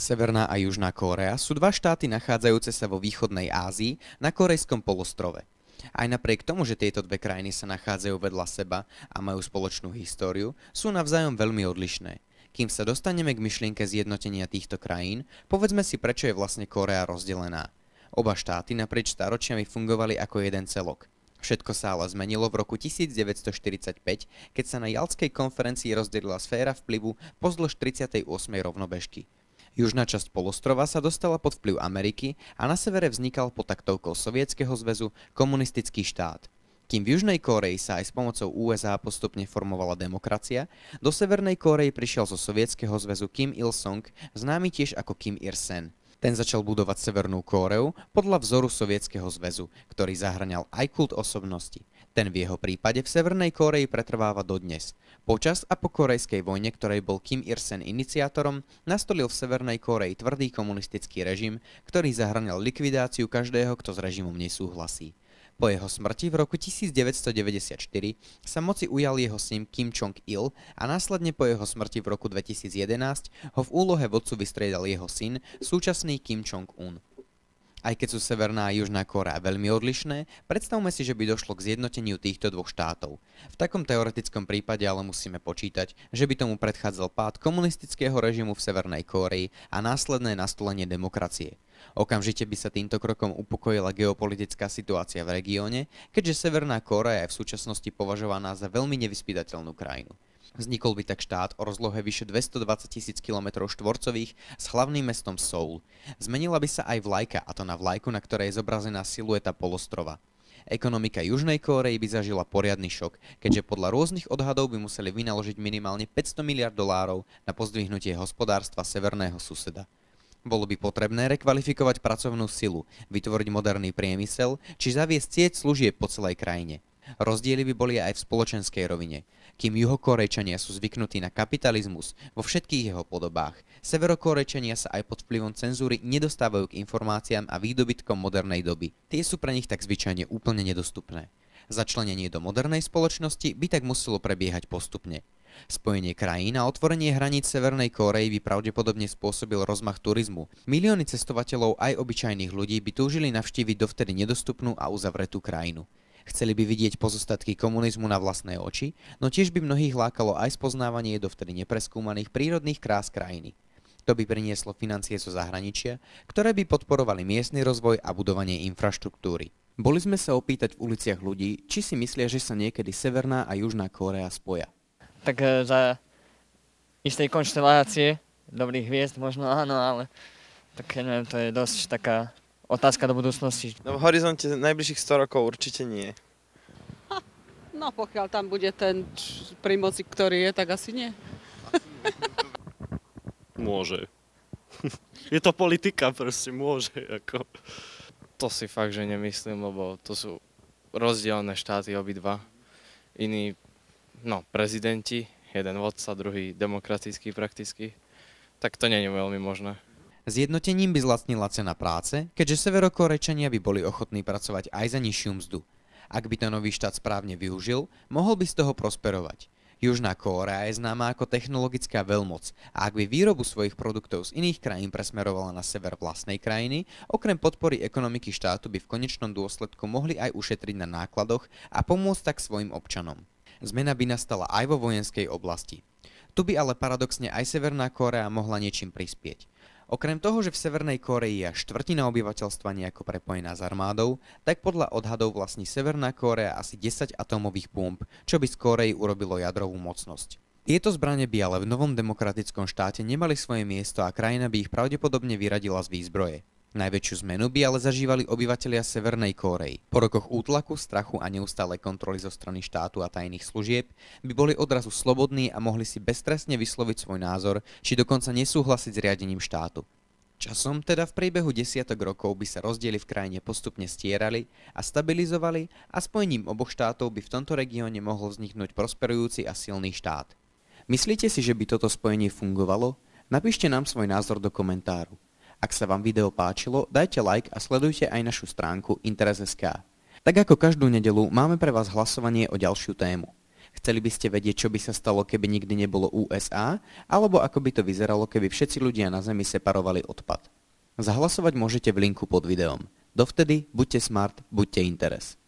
Severná a Južná Kórea sú dva štáty nachádzajúce sa vo východnej Ázii na korejskom polostrove. Aj napriek tomu, že tieto dve krajiny sa nachádzajú vedľa seba a majú spoločnú históriu, sú navzájom veľmi odlišné. Kým sa dostaneme k myšlienke zjednotenia týchto krajín, povedzme si, prečo je vlastne Kórea rozdelená. Oba štáty naprieč staročiami fungovali ako jeden celok. Všetko sa ale zmenilo v roku 1945, keď sa na Jalskej konferencii rozdelila sféra vplyvu pozdĺž 38. rovnobežky. Južná časť polostrova sa dostala pod vplyv Ameriky a na severe vznikal pod taktovkou Sovietskeho zväzu komunistický štát. Kým v Južnej Kóreji sa aj s pomocou USA postupne formovala demokracia, do Severnej Kórei prišiel zo Sovietskeho zväzu Kim Il-sung, známy tiež ako Kim Ir-sen. Ten začal budovať Severnú Kóreu podľa vzoru Sovietskeho zväzu, ktorý zahraňal aj kult osobnosti. Ten v jeho prípade v Severnej Kóreji pretrváva dodnes. Počas a po korejskej vojne, ktorej bol Kim Ir-sen iniciátorom, nastolil v Severnej Kóreji tvrdý komunistický režim, ktorý zahrňal likvidáciu každého, kto s režimom nesúhlasí. Po jeho smrti v roku 1994 sa moci ujal jeho syn Kim Jong-il a následne po jeho smrti v roku 2011 ho v úlohe vodcu vystriedal jeho syn, súčasný Kim Jong-un. Aj keď sú Severná a Južná Kórea veľmi odlišné, predstavme si, že by došlo k zjednoteniu týchto dvoch štátov. V takom teoretickom prípade ale musíme počítať, že by tomu predchádzal pád komunistického režimu v Severnej Kórei a následné nastolenie demokracie. Okamžite by sa týmto krokom upokojila geopolitická situácia v regióne, keďže Severná Kórea je v súčasnosti považovaná za veľmi nevyspytateľnú krajinu. Vznikol by tak štát o rozlohe vyše 220 tisíc km štvorcových s hlavným mestom Seoul. Zmenila by sa aj vlajka, a to na vlajku, na ktorej je zobrazená silueta polostrova. Ekonomika Južnej Kórei by zažila poriadny šok, keďže podľa rôznych odhadov by museli vynaložiť minimálne 500 miliard dolárov na pozdvihnutie hospodárstva severného suseda. Bolo by potrebné rekvalifikovať pracovnú silu, vytvoriť moderný priemysel či zaviesť sieť služieb po celej krajine. Rozdiely by boli aj v spoločenskej rovine. Kým juhokorejčania sú zvyknutí na kapitalizmus vo všetkých jeho podobách, severokorejčania sa aj pod vplyvom cenzúry nedostávajú k informáciám a výdobytkom modernej doby. Tie sú pre nich tak zvyčajne úplne nedostupné. Začlenenie do modernej spoločnosti by tak muselo prebiehať postupne. Spojenie krajín a otvorenie hraníc Severnej Kórei by pravdepodobne spôsobil rozmach turizmu. Milióny cestovateľov aj obyčajných ľudí by túžili navštíviť dovtedy nedostupnú a uzavretú krajinu. Chceli by vidieť pozostatky komunizmu na vlastné oči, no tiež by mnohých lákalo aj spoznávanie dovtedy nepreskúmaných prírodných krás krajiny. To by prinieslo financie zo zahraničia, ktoré by podporovali miestny rozvoj a budovanie infraštruktúry. Boli sme sa opýtať v uliciach ľudí, či si myslia, že sa niekedy Severná a Južná Kórea spoja. Tak e, za istej konštelácie dobrých hviezd možno áno, ale tak neviem, to je dosť taká otázka do budúcnosti. No v horizonte najbližších 100 rokov určite nie. No pokiaľ tam bude ten pri moci, ktorý je, tak asi nie. Môže. je to politika, proste môže. Ako. To si fakt, že nemyslím, lebo to sú rozdielne štáty obidva. Iní, no, prezidenti, jeden vodca, druhý demokratický prakticky. Tak to nie je veľmi možné. Zjednotením by zlacnila cena práce, keďže severokorečania by boli ochotní pracovať aj za nižšiu mzdu. Ak by to nový štát správne využil, mohol by z toho prosperovať. Južná Kórea je známa ako technologická veľmoc a ak by výrobu svojich produktov z iných krajín presmerovala na sever vlastnej krajiny, okrem podpory ekonomiky štátu by v konečnom dôsledku mohli aj ušetriť na nákladoch a pomôcť tak svojim občanom. Zmena by nastala aj vo vojenskej oblasti. Tu by ale paradoxne aj Severná Kórea mohla niečím prispieť. Okrem toho, že v Severnej Kóreji je štvrtina obyvateľstva nejako prepojená s armádou, tak podľa odhadov vlastní Severná Kórea asi 10 atómových bomb, čo by z Kórei urobilo jadrovú mocnosť. Tieto zbranie by ale v novom demokratickom štáte nemali svoje miesto a krajina by ich pravdepodobne vyradila z výzbroje. Najväčšiu zmenu by ale zažívali obyvatelia Severnej Kórei. Po rokoch útlaku, strachu a neustálej kontroly zo strany štátu a tajných služieb by boli odrazu slobodní a mohli si beztrestne vysloviť svoj názor, či dokonca nesúhlasiť s riadením štátu. Časom, teda v priebehu desiatok rokov by sa rozdiely v krajine postupne stierali a stabilizovali a spojením oboch štátov by v tomto regióne mohol vzniknúť prosperujúci a silný štát. Myslíte si, že by toto spojenie fungovalo? Napíšte nám svoj názor do komentáru. Ak sa vám video páčilo, dajte like a sledujte aj našu stránku Interes.sk. Tak ako každú nedelu máme pre vás hlasovanie o ďalšiu tému. Chceli by ste vedieť, čo by sa stalo, keby nikdy nebolo USA, alebo ako by to vyzeralo, keby všetci ľudia na Zemi separovali odpad. Zahlasovať môžete v linku pod videom. Dovtedy buďte smart, buďte interes.